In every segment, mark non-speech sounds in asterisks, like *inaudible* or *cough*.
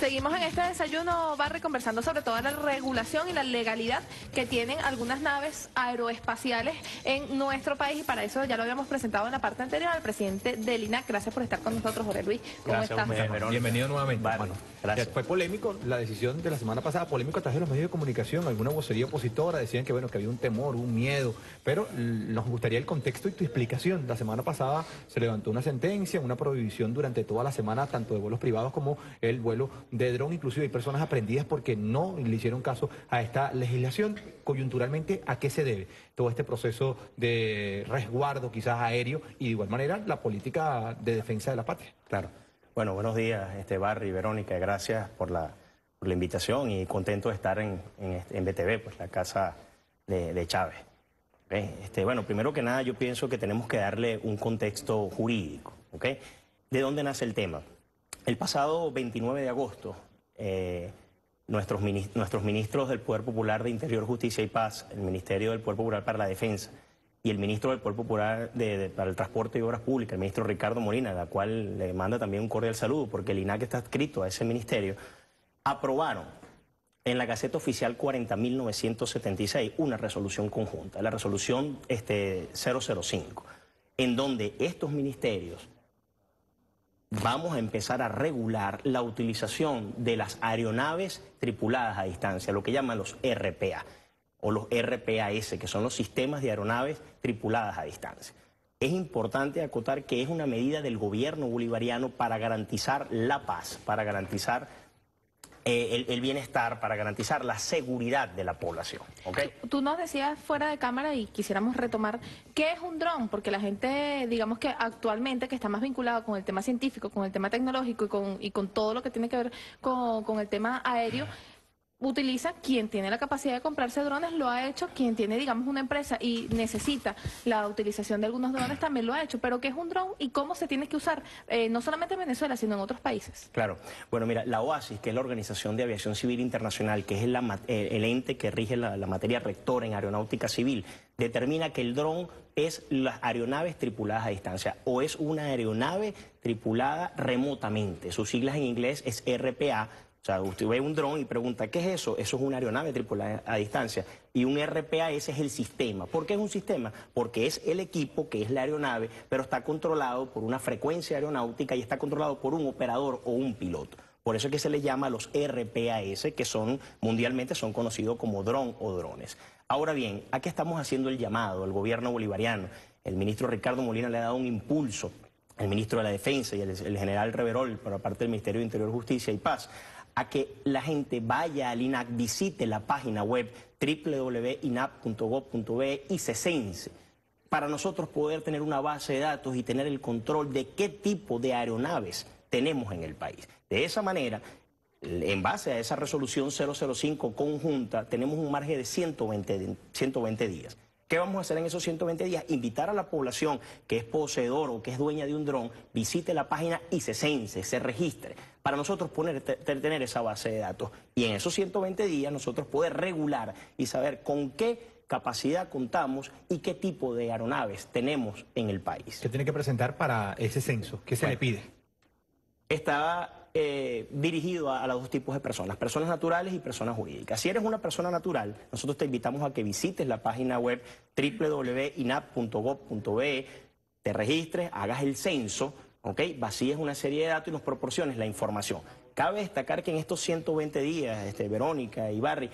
Seguimos en este desayuno, Barry, conversando sobre toda la regulación y la legalidad que tienen algunas naves aeroespaciales en nuestro país y para eso ya lo habíamos presentado en la parte anterior al presidente del INAC. Gracias por estar con nosotros, Jorge Luis. ¿Cómo Gracias, estás? Bienvenido nuevamente. Bueno, Gracias. Fue polémico la decisión de la semana pasada, polémico a través de los medios de comunicación, alguna vocería opositora decían que bueno que había un temor, un miedo, pero nos gustaría el contexto y tu explicación. La semana pasada se levantó una sentencia, una prohibición durante toda la semana tanto de vuelos privados como el vuelo de dron, inclusive hay personas aprendidas porque no le hicieron caso a esta legislación. Coyunturalmente, ¿a qué se debe todo este proceso de resguardo quizás aéreo y de igual manera la política de defensa de la patria? Claro. Bueno, buenos días, este Barry, Verónica, gracias por la, por la invitación y contento de estar en, en, BTV, pues la casa de, Chávez. Este, bueno, primero que nada yo pienso que tenemos que darle un contexto jurídico. ¿okay? ¿De dónde nace el tema? El pasado 29 de agosto, eh, nuestros, ministros del Poder Popular de Interior, Justicia y Paz, el Ministerio del Poder Popular para la Defensa y el ministro del Poder Popular para el Transporte y Obras Públicas, el ministro Ricardo Molina, la cual le manda también un cordial saludo, porque el INAC está adscrito a ese ministerio, aprobaron en la Gaceta Oficial 40.976 una resolución conjunta, la resolución este, 005, en donde estos ministerios vamos a empezar a regular la utilización de las aeronaves tripuladas a distancia, lo que llaman los RPA o los RPAS, que son los sistemas de aeronaves tripuladas a distancia. Es importante acotar que es una medida del gobierno bolivariano para garantizar la paz, para garantizar eh, el, bienestar, para garantizar la seguridad de la población. Tú, nos decías fuera de cámara y quisiéramos retomar qué es un dron, porque la gente, digamos que actualmente que está más vinculada con el tema científico, con el tema tecnológico y con, y con todo lo que tiene que ver con, con el tema aéreo, utiliza quien tiene la capacidad de comprarse drones, lo ha hecho, quien tiene, digamos, una empresa y necesita la utilización de algunos drones también lo ha hecho, pero ¿qué es un drone y cómo se tiene que usar, eh, no solamente en Venezuela, sino en otros países? Claro, bueno, mira, la OASIS, que es la Organización de Aviación Civil Internacional, que es el, eh, el ente que rige la, materia rectora en aeronáutica civil, determina que el dron es las aeronaves tripuladas a distancia o es una aeronave tripulada remotamente. Sus siglas en inglés es RPA, o sea, usted ve un dron y pregunta, ¿qué es eso? Eso es una aeronave tripulada a distancia. Y un RPA, ese es el sistema. ¿Por qué es un sistema? Porque es el equipo que es la aeronave, pero está controlado por una frecuencia aeronáutica y está controlado por un operador o un piloto. Por eso es que se les llama los RPAS, que son mundialmente son conocidos como dron o drones. Ahora bien, ¿a qué estamos haciendo el llamado? El gobierno bolivariano, el ministro Ricardo Molina le ha dado un impulso, el ministro de la Defensa y el, el general Reverol, por parte del Ministerio de Interior, Justicia y Paz, a que la gente vaya al INAC, visite la página web www.inap.gov.be y se cense para nosotros poder tener una base de datos y tener el control de qué tipo de aeronaves tenemos en el país. De esa manera, en base a esa resolución 005 conjunta, tenemos un margen de 120, 120 días. ¿Qué vamos a hacer en esos 120 días? Invitar a la población que es poseedor o que es dueña de un dron, visite la página y se cense, se registre, para nosotros poner, tener esa base de datos. Y en esos 120 días nosotros poder regular y saber con qué capacidad contamos y qué tipo de aeronaves tenemos en el país. ¿Qué tiene que presentar para ese censo? ¿Qué se le pide? Está eh, dirigido a, los dos tipos de personas, personas naturales y personas jurídicas. Si eres una persona natural, nosotros te invitamos a que visites la página web www.inap.gov.be, te registres, hagas el censo, ¿ok? Vacíes una serie de datos y nos proporciones la información. Cabe destacar que en estos 120 días, este, Verónica y Barry,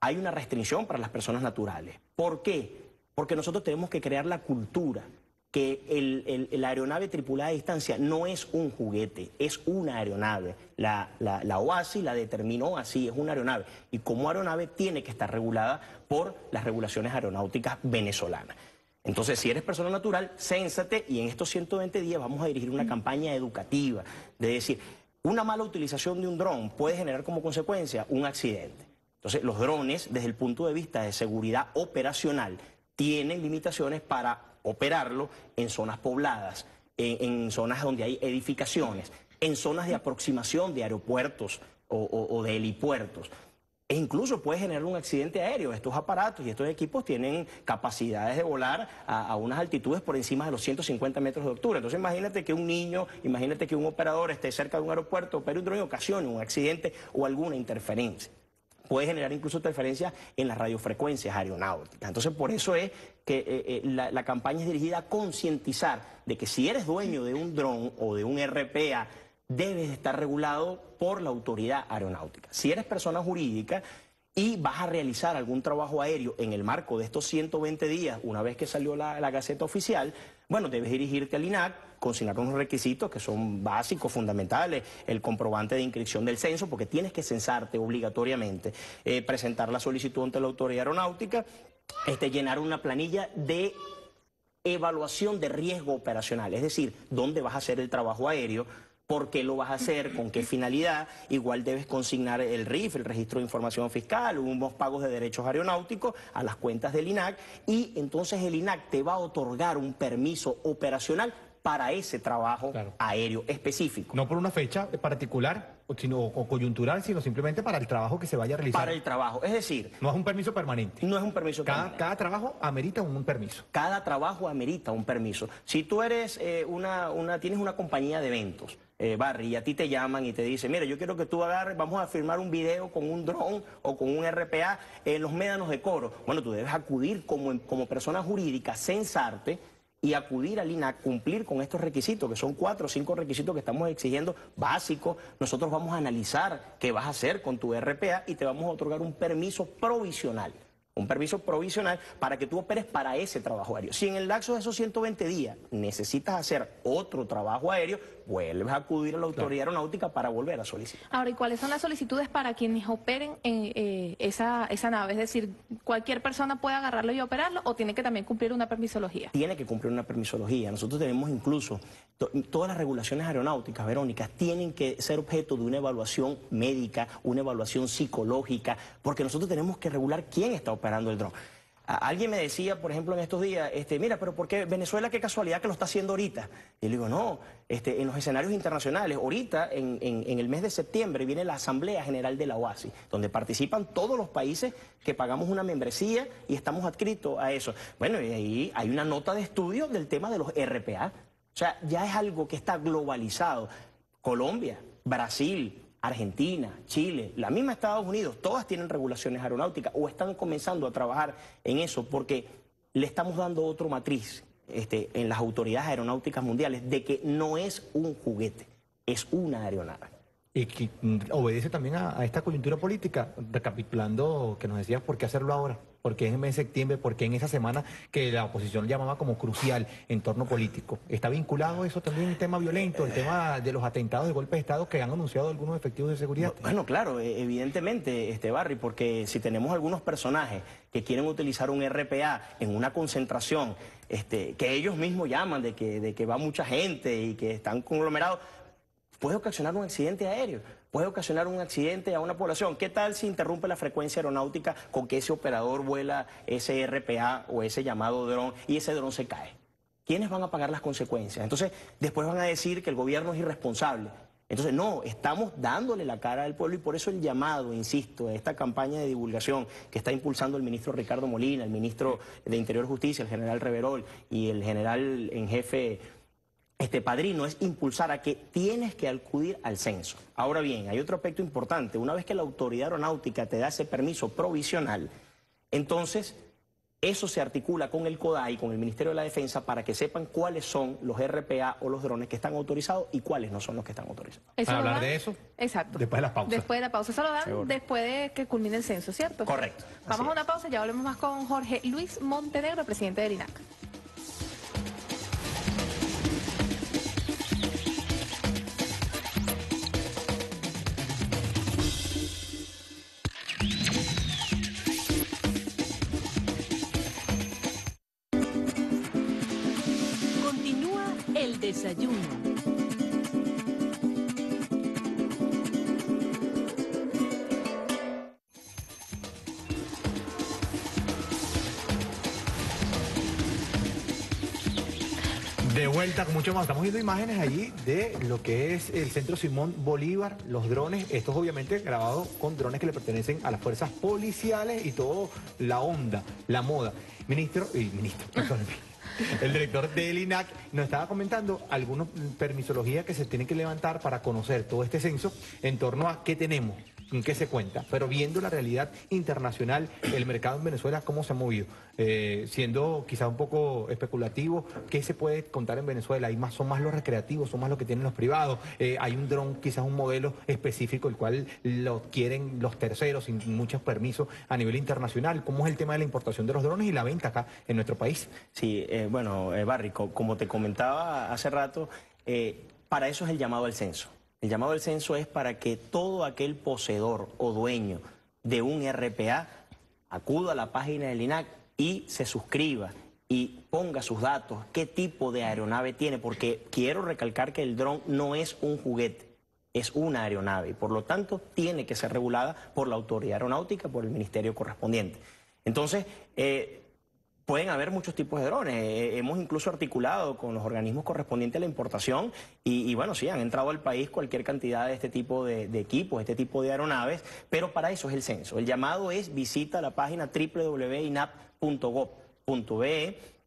hay una restricción para las personas naturales. ¿Por qué? Porque nosotros tenemos que crear la cultura que el, la aeronave tripulada a distancia no es un juguete, es una aeronave. La, la, OASI la determinó así, es una aeronave. Y como aeronave tiene que estar regulada por las regulaciones aeronáuticas venezolanas. Entonces, si eres persona natural, cénsate y en estos 120 días vamos a dirigir una campaña educativa de decir, una mala utilización de un dron puede generar como consecuencia un accidente. Entonces, los drones, desde el punto de vista de seguridad operacional, tienen limitaciones para operarlo en zonas pobladas, en, zonas donde hay edificaciones, en zonas de aproximación de aeropuertos o, de helipuertos. E incluso puede generar un accidente aéreo. Estos aparatos y estos equipos tienen capacidades de volar a, unas altitudes por encima de los 150 metros de altura. Entonces imagínate que un niño, imagínate que un operador esté cerca de un aeropuerto, pero un dron y ocasione un accidente o alguna interferencia puede generar incluso interferencias en las radiofrecuencias aeronáuticas. Entonces, por eso es que eh, eh, la, la, campaña es dirigida a concientizar de que si eres dueño de un dron o de un RPA, debes estar regulado por la autoridad aeronáutica. Si eres persona jurídica y vas a realizar algún trabajo aéreo en el marco de estos 120 días, una vez que salió la, Gaceta Oficial, bueno, debes dirigirte al INAC, consignar unos requisitos que son básicos, fundamentales, el comprobante de inscripción del censo, porque tienes que censarte obligatoriamente, eh, presentar la solicitud ante la autoridad aeronáutica, este, llenar una planilla de evaluación de riesgo operacional, es decir, dónde vas a hacer el trabajo aéreo, por qué lo vas a hacer, con qué finalidad. Igual debes consignar el RIF, el Registro de Información Fiscal, unos pagos de derechos aeronáuticos a las cuentas del INAC y entonces el INAC te va a otorgar un permiso operacional para ese trabajo aéreo específico. No por una fecha particular sino, o coyuntural, sino simplemente para el trabajo que se vaya a realizar. Para el trabajo, es decir... No es un permiso permanente. No es un permiso cada, permanente. Cada trabajo amerita un, permiso. Cada trabajo amerita un permiso. Si tú eres eh, una, una, tienes una compañía de eventos, eh, Barry, y a ti te llaman y te dicen, mira, yo quiero que tú agarres, vamos a firmar un video con un dron o con un RPA en los médanos de coro. Bueno, tú debes acudir como, como persona jurídica, censarte y acudir al INAC, cumplir con estos requisitos, que son cuatro o cinco requisitos que estamos exigiendo básicos. Nosotros vamos a analizar qué vas a hacer con tu RPA y te vamos a otorgar un permiso provisional un permiso provisional para que tú operes para ese trabajo aéreo. Si en el lapso de esos 120 días necesitas hacer otro trabajo aéreo, vuelves a acudir a la autoridad aeronáutica para volver a solicitar. Ahora, ¿y cuáles son las solicitudes para quienes operen en eh, esa, esa nave? Es decir, ¿cualquier persona puede agarrarlo y operarlo o tiene que también cumplir una permisología? Tiene que cumplir una permisología. Nosotros tenemos incluso todas las regulaciones aeronáuticas, Verónica, tienen que ser objeto de una evaluación médica, una evaluación psicológica, porque nosotros tenemos que regular quién está operando el dron. Alguien me decía, por ejemplo, en estos días, este, mira, pero ¿por qué Venezuela qué casualidad que lo está haciendo ahorita? Y le digo, no, este, en los escenarios internacionales, ahorita, en, en, el mes de septiembre, viene la Asamblea General de la OASI, donde participan todos los países que pagamos una membresía y estamos adscritos a eso. Bueno, y ahí hay una nota de estudio del tema de los RPA. O sea, ya es algo que está globalizado. Colombia, Brasil, Argentina, Chile, la misma Estados Unidos, todas tienen regulaciones aeronáuticas o están comenzando a trabajar en eso porque le estamos dando otro matriz este, en las autoridades aeronáuticas mundiales de que no es un juguete, es una aeronave. Y que mm, obedece también a, a esta coyuntura política, recapitulando que nos decías por qué hacerlo ahora porque en el mes de septiembre, porque en esa semana que la oposición llamaba como crucial en torno político. ¿Está vinculado eso también el tema violento, el tema de los atentados de golpe de Estado que han anunciado algunos efectivos de seguridad? Bueno, claro, e, evidentemente, este Barry, porque si tenemos algunos personajes que quieren utilizar un RPA en una concentración, este, que ellos mismos llaman de que, de que va mucha gente y que están conglomerados, puede ocasionar un accidente aéreo puede ocasionar un accidente a una población. ¿Qué tal si interrumpe la frecuencia aeronáutica con que ese operador vuela ese RPA o ese llamado dron y ese dron se cae? ¿Quiénes van a pagar las consecuencias? Entonces, después van a decir que el gobierno es irresponsable. Entonces, no, estamos dándole la cara al pueblo y por eso el llamado, insisto, a esta campaña de divulgación que está impulsando el ministro Ricardo Molina, el ministro de Interior Justicia, el general Reverol y el general en jefe este padrino es impulsar a que tienes que acudir al censo. Ahora bien, hay otro aspecto importante. Una vez que la autoridad aeronáutica te da ese permiso provisional, entonces eso se articula con el CODAI, con el Ministerio de la Defensa, para que sepan cuáles son los RPA o los drones que están autorizados y cuáles no son los que están autorizados. Para hablar de eso, exacto. después de la pausa. Después de la pausa. Eso lo dan después de que culmine el censo, ¿cierto? Correcto. Vamos a una pausa, ya volvemos más con Jorge Luis Montenegro, presidente del INAC. Vuelta con mucho más. Estamos viendo imágenes allí de lo que es el Centro Simón Bolívar, los drones. Esto es obviamente grabado con drones que le pertenecen a las fuerzas policiales y todo la onda, la moda. Ministro, y ministro, *laughs* perdón, el director del INAC nos estaba comentando algunas permisologías que se tienen que levantar para conocer todo este censo en torno a qué tenemos, qué se cuenta, pero viendo la realidad internacional, el mercado en Venezuela, cómo se ha movido, eh, siendo quizá un poco especulativo, ¿qué se puede contar en Venezuela? Hay más, son más los recreativos, son más los que tienen los privados, eh, hay un dron, quizás un modelo específico, el cual lo quieren los terceros sin muchos permisos a nivel internacional. ¿Cómo es el tema de la importación de los drones y la venta acá en nuestro país? Sí, eh, bueno, Barry, como te comentaba hace rato, para eso es el llamado al censo. El llamado al censo es para que todo aquel poseedor o dueño de un RPA acuda a la página del INAC y se suscriba y ponga sus datos, qué tipo de aeronave tiene, porque quiero recalcar que el dron no es un juguete, es una aeronave y por lo tanto tiene que ser regulada por la autoridad aeronáutica, por el ministerio correspondiente. Entonces, eh, pueden haber muchos tipos de drones. Eh, hemos incluso articulado con los organismos correspondientes a la importación y, bueno, sí, han entrado al país cualquier cantidad de este tipo de, equipos, este tipo de aeronaves, pero para eso es el censo. El llamado es visita la página www.inap.gov.be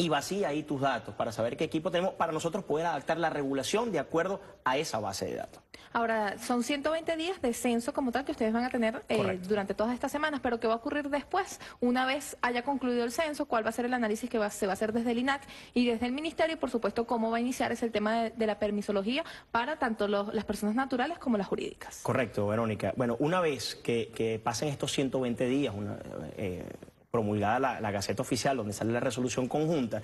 y vacía ahí tus datos para saber qué equipo tenemos, para nosotros poder adaptar la regulación de acuerdo a esa base de datos. Ahora, son 120 días de censo como tal que ustedes van a tener eh, durante todas estas semanas, pero ¿qué va a ocurrir después? Una vez haya concluido el censo, ¿cuál va a ser el análisis que se va a hacer desde el INAC y desde el Ministerio? Y, por supuesto, ¿cómo va a iniciar es el tema de, la permisología para tanto las personas naturales como las jurídicas? Correcto, Verónica. Bueno, una vez que, pasen estos 120 días, una, eh, promulgada la, Gaceta Oficial, donde sale la resolución conjunta,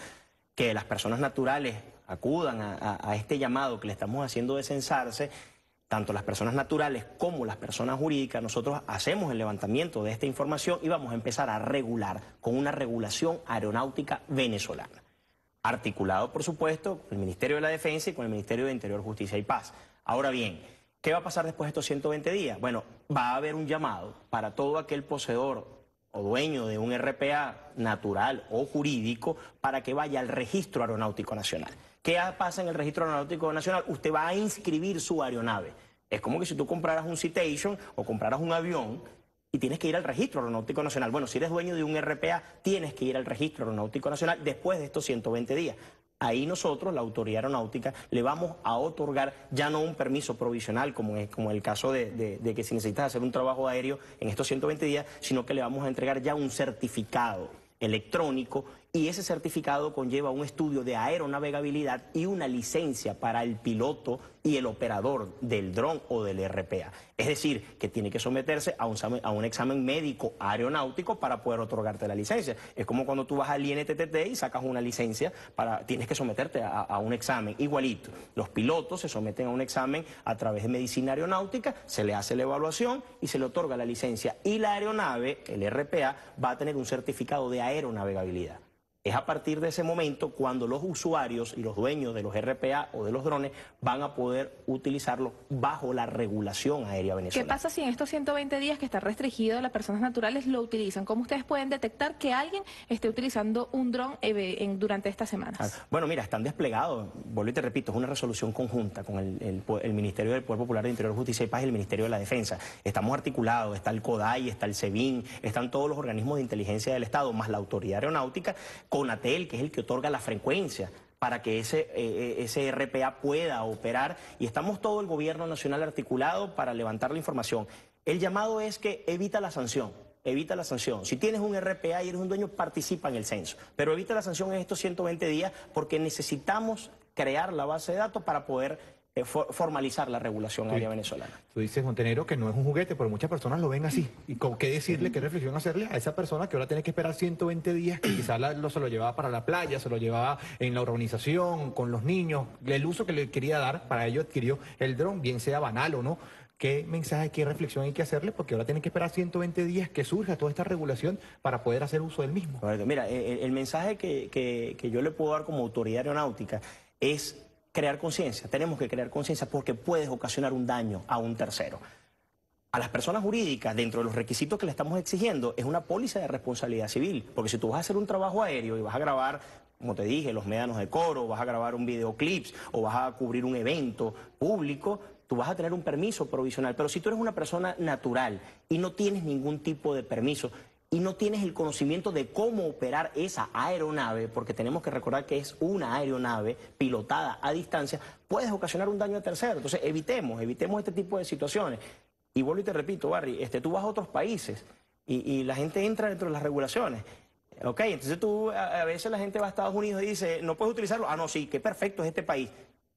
que las personas naturales acudan a, este llamado que le estamos haciendo de censarse, tanto las personas naturales como las personas jurídicas, nosotros hacemos el levantamiento de esta información y vamos a empezar a regular con una regulación aeronáutica venezolana. Articulado, por supuesto, con el Ministerio de la Defensa y con el Ministerio de Interior, Justicia y Paz. Ahora bien, ¿qué va a pasar después de estos 120 días? Bueno, va a haber un llamado para todo aquel poseedor o dueño de un RPA natural o jurídico para que vaya al registro aeronáutico nacional. ¿Qué pasa en el registro aeronáutico nacional? Usted va a inscribir su aeronave. Es como que si tú compraras un Citation o compraras un avión y tienes que ir al registro aeronáutico nacional. Bueno, si eres dueño de un RPA, tienes que ir al registro aeronáutico nacional después de estos 120 días. Ahí nosotros, la autoridad aeronáutica, le vamos a otorgar ya no un permiso provisional, como es como el caso de, que si necesitas hacer un trabajo aéreo en estos 120 días, sino que le vamos a entregar ya un certificado electrónico y ese certificado conlleva un estudio de aeronavegabilidad y una licencia para el piloto y el operador del dron o del RPA. Es decir, que tiene que someterse a un, examen médico aeronáutico para poder otorgarte la licencia. Es como cuando tú vas al INTTT y sacas una licencia, para, tienes que someterte a, a un examen igualito. Los pilotos se someten a un examen a través de medicina aeronáutica, se le hace la evaluación y se le otorga la licencia. Y la aeronave, el RPA, va a tener un certificado de aeronavegabilidad. Es a partir de ese momento cuando los usuarios y los dueños de los RPA o de los drones van a poder utilizarlo bajo la regulación aérea venezolana. ¿Qué pasa si en estos 120 días que está restringido las personas naturales lo utilizan? ¿Cómo ustedes pueden detectar que alguien esté utilizando un dron eh, durante estas semanas? Ah, bueno, mira, están desplegados, vuelvo y te repito, es una resolución conjunta con el, Ministerio del Poder Popular de Interior, Justicia y Paz y el Ministerio de la Defensa. Estamos articulados, está el CODAI, está el SEBIN, están todos los organismos de inteligencia del Estado, más la Autoridad Aeronáutica, CONATEL, que es el que otorga la frecuencia para que ese, eh, eh, ese RPA pueda operar y estamos todo el gobierno nacional articulado para levantar la información. El llamado es que evita la sanción, evita la sanción. Si tienes un RPA y eres un dueño, participa en el censo, pero evita la sanción en estos 120 días porque necesitamos crear la base de datos para poder eh, formalizar la regulación aérea venezolana. Tú dices, Montenegro, que no es un juguete, pero muchas personas lo ven así. ¿Y con qué decirle, qué reflexión hacerle a esa persona que ahora tiene que esperar 120 días, que quizás lo, se lo llevaba para la playa, se lo llevaba en la organización, con los niños, el uso que le quería dar, para ello adquirió el dron, bien sea banal o no? ¿Qué mensaje, qué reflexión hay que hacerle? Porque ahora tiene que esperar 120 días que surja toda esta regulación para poder hacer uso del mismo. Mira, el, mensaje que, que yo le puedo dar como autoridad aeronáutica es crear conciencia, tenemos que crear conciencia porque puedes ocasionar un daño a un tercero. A las personas jurídicas, dentro de los requisitos que le estamos exigiendo, es una póliza de responsabilidad civil, porque si tú vas a hacer un trabajo aéreo y vas a grabar como te dije, los médanos de coro, vas a grabar un videoclips o vas a cubrir un evento público, tú vas a tener un permiso provisional. Pero si tú eres una persona natural y no tienes ningún tipo de permiso, y no tienes el conocimiento de cómo operar esa aeronave, porque tenemos que recordar que es una aeronave pilotada a distancia, puedes ocasionar un daño a tercero. Entonces, evitemos, evitemos este tipo de situaciones. Y vuelvo y te repito, Barry, este, tú vas a otros países y, la gente entra dentro de las regulaciones. Ok, entonces tú, a, a, veces la gente va a Estados Unidos y dice, no puedes utilizarlo. Ah, no, sí, qué perfecto es este país.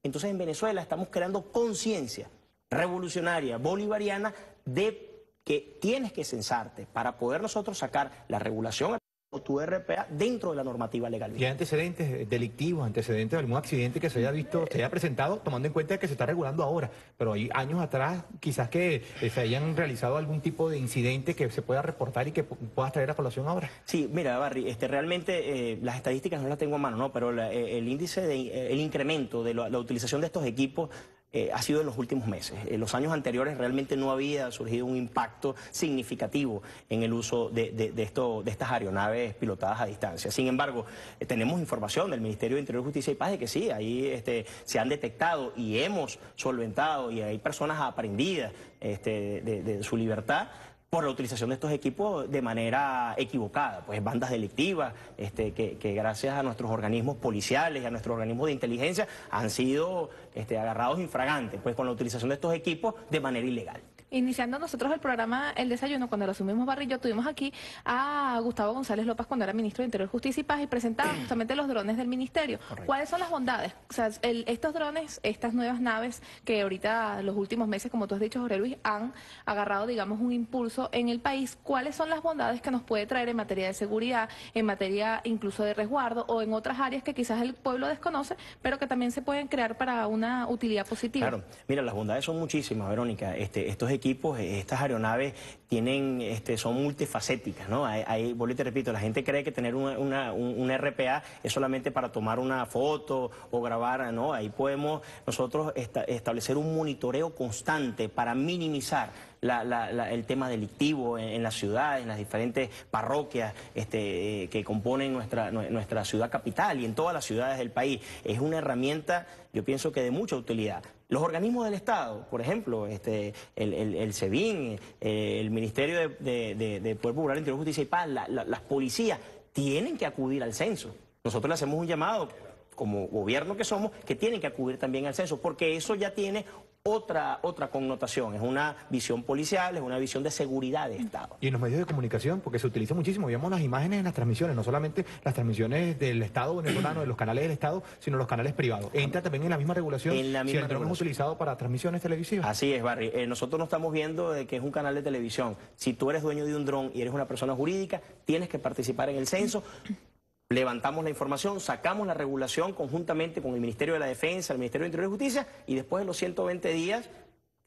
Entonces en Venezuela estamos creando conciencia revolucionaria, bolivariana, de que tienes que censarte para poder nosotros sacar la regulación o tu RPA dentro de la normativa legal. ¿Y antecedentes delictivos, antecedentes de algún accidente que se haya visto, se haya presentado, tomando en cuenta que se está regulando ahora? Pero hay años atrás, quizás que eh, se hayan realizado algún tipo de incidente que se pueda reportar y que puedas traer a colación ahora. Sí, mira, Barry, este, realmente eh, las estadísticas no las tengo a mano, ¿no? Pero eh, el índice, de, el incremento de la utilización de estos equipos eh, ha sido en los últimos meses. En los años anteriores realmente no había surgido un impacto significativo en el uso de, esto, de estas aeronaves pilotadas a distancia. Sin embargo, eh, tenemos información del Ministerio de Interior, Justicia y Paz de que sí, ahí este, se han detectado y hemos solventado y hay personas aprendidas este, de su libertad por la utilización de estos equipos de manera equivocada, pues bandas delictivas este, que, gracias a nuestros organismos policiales y a nuestros organismos de inteligencia han sido este, agarrados infragantes, pues con la utilización de estos equipos de manera ilegal. Iniciando nosotros el programa El Desayuno, cuando lo asumimos Barrillo, tuvimos aquí a Gustavo González López cuando era ministro de Interior, Justicia y Paz y presentaba *clears throat* justamente los drones del ministerio. ¿Cuáles son las bondades? O sea, estos drones, estas nuevas naves que ahorita los últimos meses, como tú has dicho, Jorge Luis, han agarrado, digamos, un impulso en el país. ¿Cuáles son las bondades que nos puede traer en materia de seguridad, en materia incluso de resguardo o en otras áreas que quizás el pueblo desconoce, pero que también se pueden crear para una utilidad positiva? Claro, mira, las bondades son muchísimas, Verónica. Este, estos equipos, eh, estas aeronaves tienen, este, son multifacéticas, ¿no? Ahí, y te repito, la gente cree que tener una, un, RPA es solamente para tomar una foto o grabar, ¿no? Ahí podemos nosotros establecer un monitoreo constante para minimizar el tema delictivo en, la ciudad, en las diferentes parroquias este, eh, que componen nuestra, nuestra ciudad capital y en todas las ciudades del país. Es una herramienta, yo pienso que de mucha utilidad. Los organismos del Estado, por ejemplo, este, el, el, el SEBIN, eh, el Ministerio de, de, Poder Popular, Interior, Justicia y Paz, las policías, tienen que acudir al censo. Nosotros le hacemos un llamado como gobierno que somos, que tienen que acudir también al censo, porque eso ya tiene otra, otra connotación, es una visión policial, es una visión de seguridad de Estado. Y en los medios de comunicación, porque se utiliza muchísimo, vemos las imágenes en las transmisiones, no solamente las transmisiones del Estado venezolano, de los canales del Estado, sino los canales privados. ¿Entra también en la misma regulación en la misma si el utilizado para transmisiones televisivas? Así es, Barry. Eh, nosotros no estamos viendo de que es un canal de televisión. Si tú eres dueño de un dron y eres una persona jurídica, tienes que participar en el censo levantamos la información, sacamos la regulación conjuntamente con el Ministerio de la Defensa, el Ministerio de Interior y Justicia, y después de los 120 días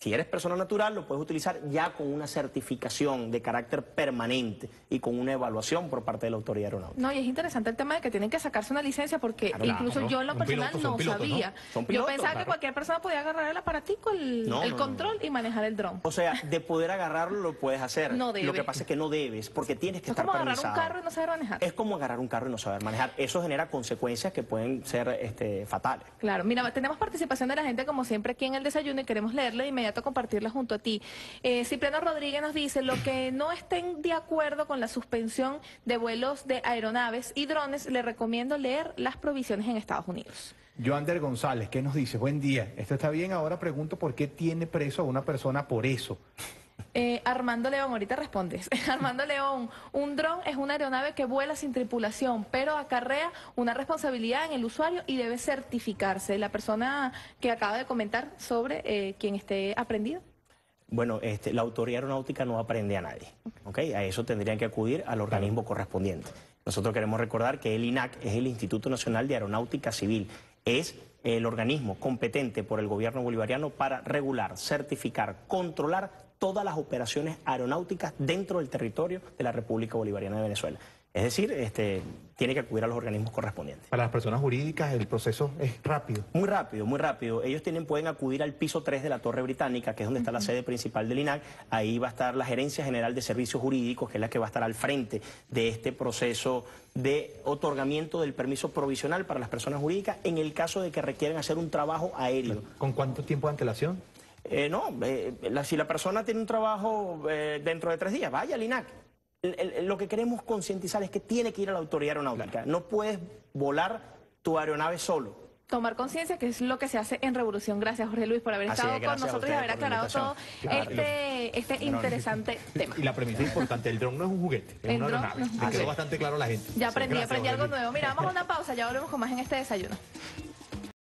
si eres persona natural, lo puedes utilizar ya con una certificación de carácter permanente y con una evaluación por parte de la autoridad aeronáutica. No, y es interesante el tema de que tienen que sacarse una licencia porque incluso yo en lo personal no sabía. yo pensaba que cualquier persona podía agarrar el aparatico, el, control y manejar el dron. O sea, de poder agarrarlo lo puedes hacer. No Lo que pasa es que no debes porque tienes que estar Es como agarrar un carro y no saber manejar. Es como agarrar un carro y no saber manejar. Eso genera consecuencias que pueden ser este, fatales. Claro, mira, tenemos participación de la gente como siempre aquí en el desayuno y queremos leerle de inmediato compartirla junto a ti. Eh, Cipriano Rodríguez nos dice, lo que no estén de acuerdo con la suspensión de vuelos de aeronaves y drones, le recomiendo leer las provisiones en Estados Unidos. Joander González, ¿qué nos dice? Buen día. Esto está bien, ahora pregunto por qué tiene preso a una persona por eso. Eh, Armando León, ahorita respondes. *laughs* Armando León, un dron es una aeronave que vuela sin tripulación, pero acarrea una responsabilidad en el usuario y debe certificarse. La persona que acaba de comentar sobre eh, quien esté aprendido. Bueno, este, la autoridad aeronáutica no aprende a nadie. ¿okay? A eso tendrían que acudir al organismo correspondiente. Nosotros queremos recordar que el INAC es el Instituto Nacional de Aeronáutica Civil. Es el organismo competente por el gobierno bolivariano para regular, certificar, controlar todas las operaciones aeronáuticas dentro del territorio de la República Bolivariana de Venezuela. Es decir, este, tiene que acudir a los organismos correspondientes. Para las personas jurídicas el proceso es rápido. Muy rápido, muy rápido. Ellos tienen, pueden acudir al piso 3 de la Torre Británica, que es donde está la sede principal del INAC. Ahí va a estar la Gerencia General de Servicios Jurídicos, que es la que va a estar al frente de este proceso de otorgamiento del permiso provisional para las personas jurídicas en el caso de que requieran hacer un trabajo aéreo. ¿Con cuánto tiempo de antelación? Eh, no, eh, la- si la persona tiene un trabajo eh, dentro de tres días, vaya al INAC. El- el- lo que queremos concientizar es que tiene que ir a la autoridad aeronáutica. No puedes volar tu aeronave solo. Tomar conciencia, que es lo que se hace en Revolución. Gracias, Jorge Luis, por haber Así estado es, con nosotros y haber aclarado todo este, este interesante tema. Y la premisa importante, el dron no es un juguete, es El una dron aeronave. no es un Le quedó bastante claro a la gente. Ya aprendí, Gracias, aprendí algo nuevo. Mira, vamos a una pausa, ya volvemos con más en este desayuno.